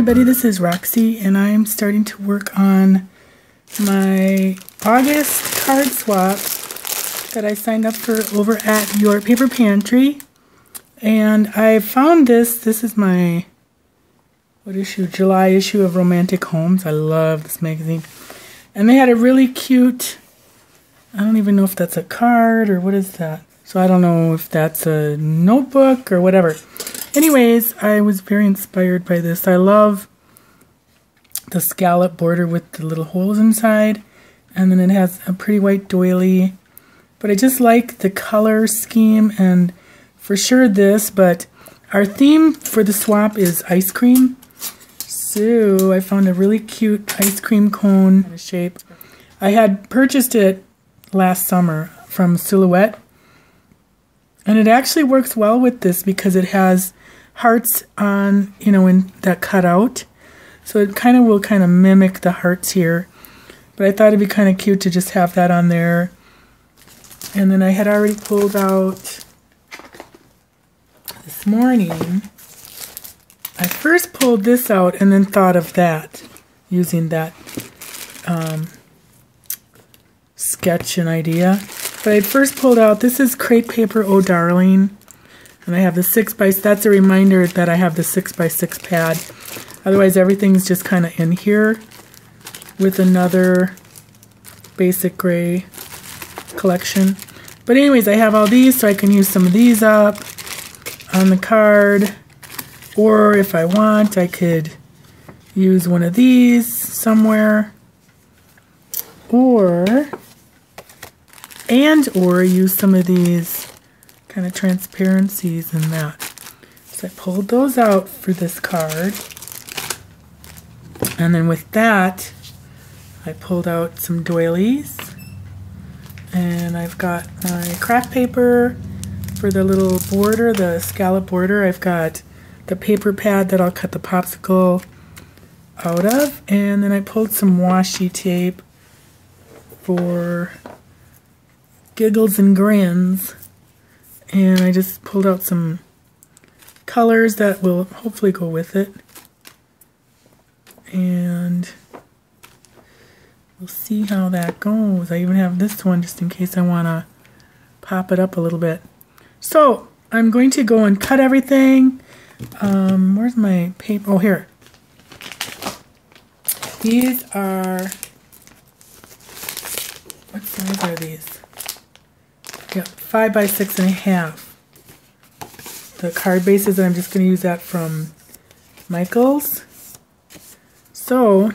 everybody, this is Roxy and I'm starting to work on my August card swap that I signed up for over at Your Paper Pantry. And I found this, this is my, what issue, July issue of Romantic Homes. I love this magazine. And they had a really cute, I don't even know if that's a card or what is that. So I don't know if that's a notebook or whatever. Anyways, I was very inspired by this. I love the scallop border with the little holes inside. And then it has a pretty white doily. But I just like the color scheme and for sure this. But our theme for the swap is ice cream. So I found a really cute ice cream cone shape. I had purchased it last summer from Silhouette. And it actually works well with this because it has hearts on, you know, in that cut out. So it kind of will kind of mimic the hearts here. But I thought it'd be kind of cute to just have that on there. And then I had already pulled out this morning. I first pulled this out and then thought of that, using that um, sketch and idea. But I first pulled out, this is Crate Paper Oh Darling. And I have the 6 by that's a reminder that I have the 6 by 6 pad. Otherwise everything's just kind of in here with another BasicGrey collection. But anyways, I have all these so I can use some of these up on the card. Or if I want, I could use one of these somewhere. Or, and or use some of these kind of transparencies in that. So I pulled those out for this card. And then with that, I pulled out some doilies. And I've got my craft paper for the little border, the scallop border. I've got the paper pad that I'll cut the popsicle out of. And then I pulled some washi tape for giggles and grins and I just pulled out some colors that will hopefully go with it. And we'll see how that goes. I even have this one just in case I want to pop it up a little bit. So I'm going to go and cut everything. Um, where's my paper? Oh here. These are what size are these Yep, five by six and a half. The card bases, and I'm just going to use that from Michaels. So,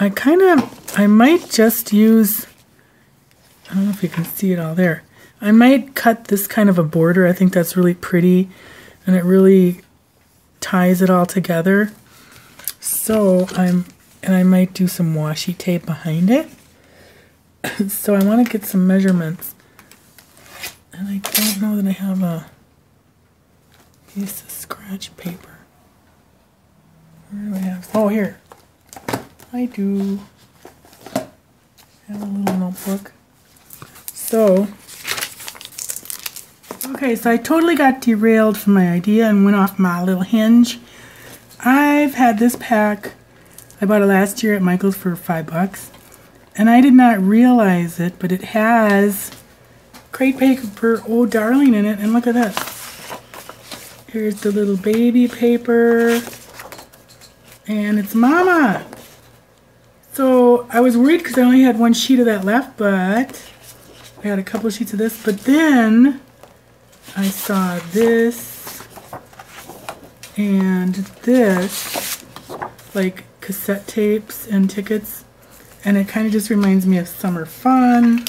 I kind of, I might just use, I don't know if you can see it all there. I might cut this kind of a border. I think that's really pretty, and it really ties it all together. So, I'm, and I might do some washi tape behind it. so I want to get some measurements. And I don't know that I have a piece of scratch paper. Where do I have? Oh, here. I do have a little notebook. So, okay, so I totally got derailed from my idea and went off my little hinge. I've had this pack. I bought it last year at Michael's for five bucks. And I did not realize it, but it has crate paper Oh Darling in it. And look at this. Here's the little baby paper. And it's Mama. So I was worried because I only had one sheet of that left, but I had a couple sheets of this. But then I saw this and this, like cassette tapes and tickets and it kind of just reminds me of summer fun,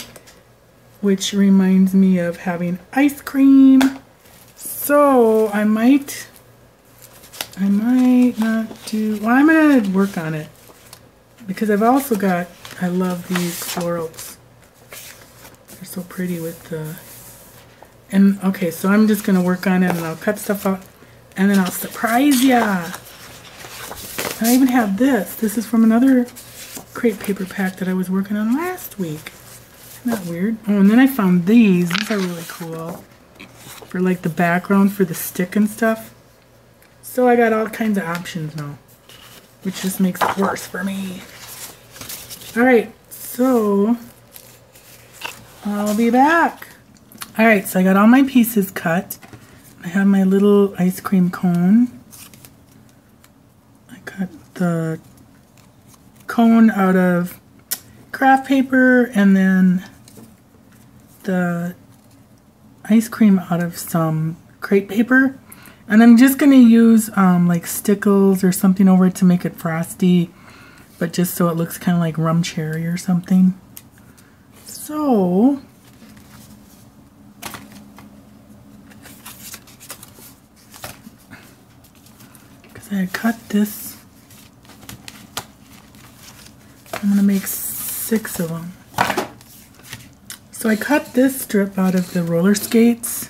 which reminds me of having ice cream. So I might, I might not do, well, I'm going to work on it because I've also got, I love these florals. They're so pretty with the, and okay, so I'm just going to work on it and I'll cut stuff out and then I'll surprise ya. I even have this. This is from another crate paper pack that I was working on last week. Isn't that weird? Oh, and then I found these. These are really cool. For like the background for the stick and stuff. So I got all kinds of options now, which just makes it worse for me. All right, so I'll be back. All right, so I got all my pieces cut. I have my little ice cream cone. I cut the cone out of craft paper and then the ice cream out of some crepe paper. And I'm just going to use um, like stickles or something over it to make it frosty, but just so it looks kind of like rum cherry or something. So, because I cut this, I'm going to make six of them. So I cut this strip out of the roller skates.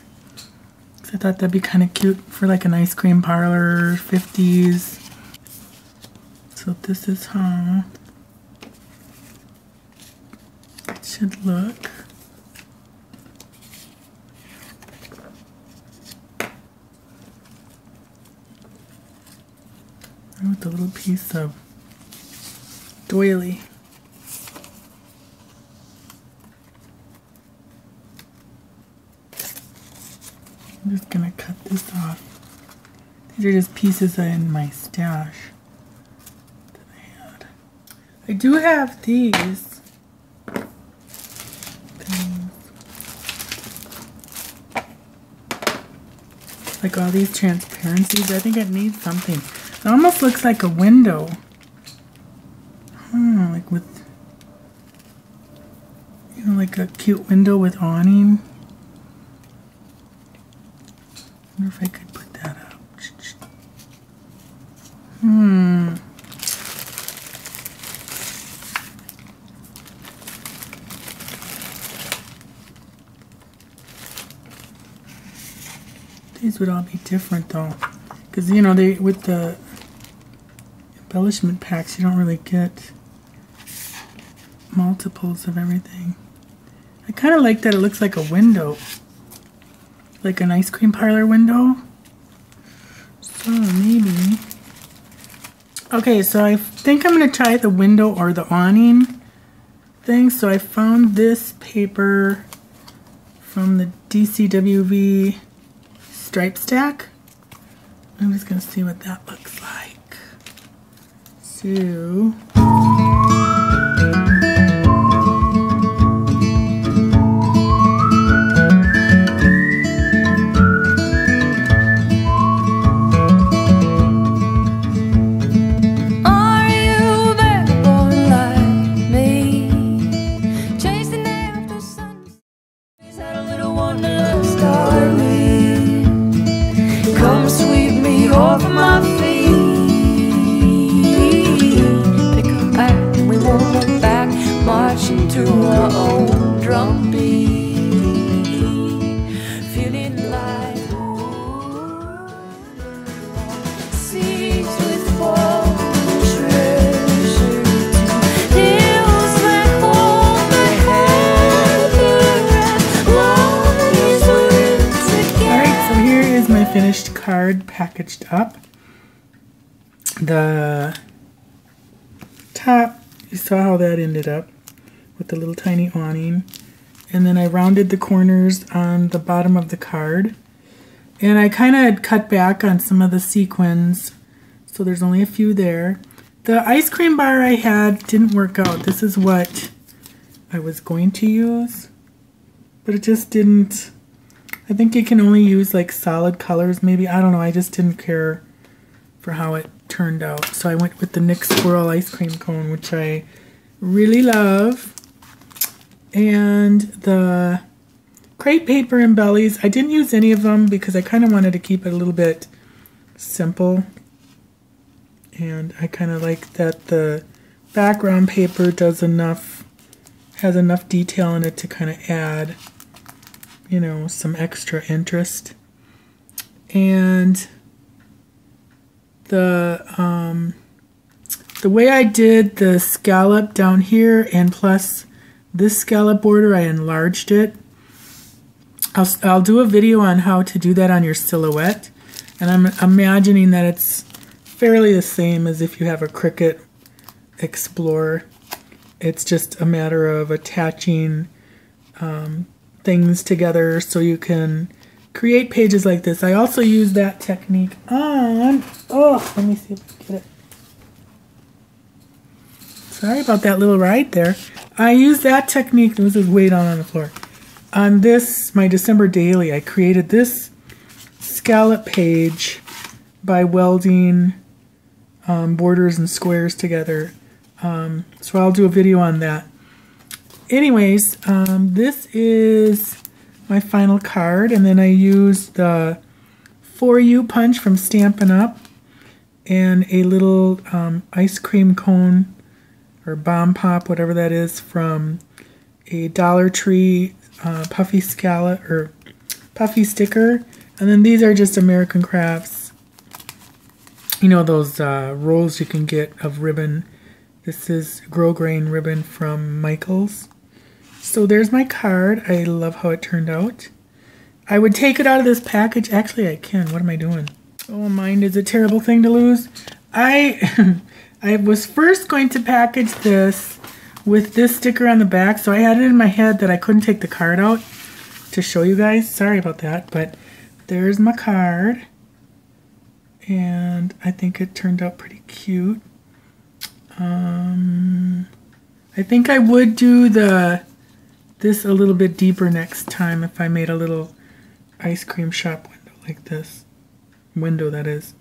I thought that'd be kind of cute for like an ice cream parlor, 50s. So this is how it should look. With a little piece of doily. I'm just gonna cut this off. These are just pieces in my stash that I had. I do have these. Things. Like all these transparencies. I think it needs something. It almost looks like a window. Like with, you know, like a cute window with awning. wonder if I could put that up. Hmm. These would all be different though. Because, you know, they with the embellishment packs, you don't really get multiples of everything. I kind of like that it looks like a window like an ice cream parlor window. So maybe. Okay, so I think I'm going to try the window or the awning thing. So I found this paper from the DCWV stripe stack. I'm just going to see what that looks like. So... finished card packaged up. The top, you saw how that ended up with the little tiny awning. And then I rounded the corners on the bottom of the card. And I kind of cut back on some of the sequins, so there's only a few there. The ice cream bar I had didn't work out. This is what I was going to use, but it just didn't I think you can only use like solid colors maybe. I don't know. I just didn't care for how it turned out. So I went with the Nick Squirrel ice cream cone, which I really love. And the crate paper and bellies. I didn't use any of them because I kind of wanted to keep it a little bit simple. And I kind of like that the background paper does enough, has enough detail in it to kind of add you know, some extra interest. And the um, the way I did the scallop down here and plus this scallop border, I enlarged it. I'll, I'll do a video on how to do that on your silhouette. And I'm imagining that it's fairly the same as if you have a Cricut Explorer. It's just a matter of attaching um, things together so you can create pages like this. I also use that technique on, oh, let me see if I can get it. Sorry about that little ride there. I use that technique, this is way down on the floor. On this, my December daily, I created this scallop page by welding um, borders and squares together. Um, so I'll do a video on that. Anyways, um, this is my final card, and then I use the For You punch from Stampin' Up! and a little um, ice cream cone or bomb pop, whatever that is, from a Dollar Tree uh, puffy scallop or puffy sticker. And then these are just American Crafts. You know those uh, rolls you can get of ribbon. This is grosgrain ribbon from Michaels. So there's my card. I love how it turned out. I would take it out of this package. Actually, I can. What am I doing? Oh, mind is a terrible thing to lose. I I was first going to package this with this sticker on the back, so I had it in my head that I couldn't take the card out to show you guys. Sorry about that, but there's my card. And I think it turned out pretty cute. Um, I think I would do the this a little bit deeper next time if I made a little ice cream shop window like this. Window, that is.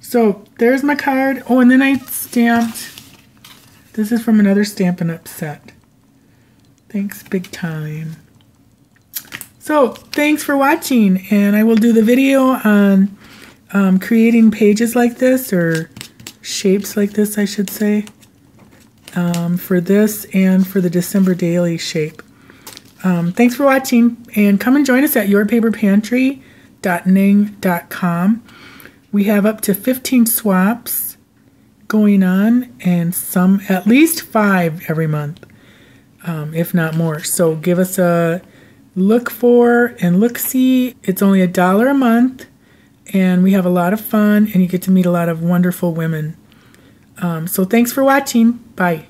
So, there's my card. Oh, and then I stamped. This is from another Stampin' Up set. Thanks big time. So, thanks for watching, and I will do the video on um, creating pages like this, or shapes like this, I should say, um, for this and for the December Daily shape. Um, thanks for watching, and come and join us at yourpaperpantry.ning.com. We have up to 15 swaps going on, and some, at least five every month, um, if not more. So give us a look for and look see. It's only a dollar a month, and we have a lot of fun, and you get to meet a lot of wonderful women. Um, so thanks for watching. Bye.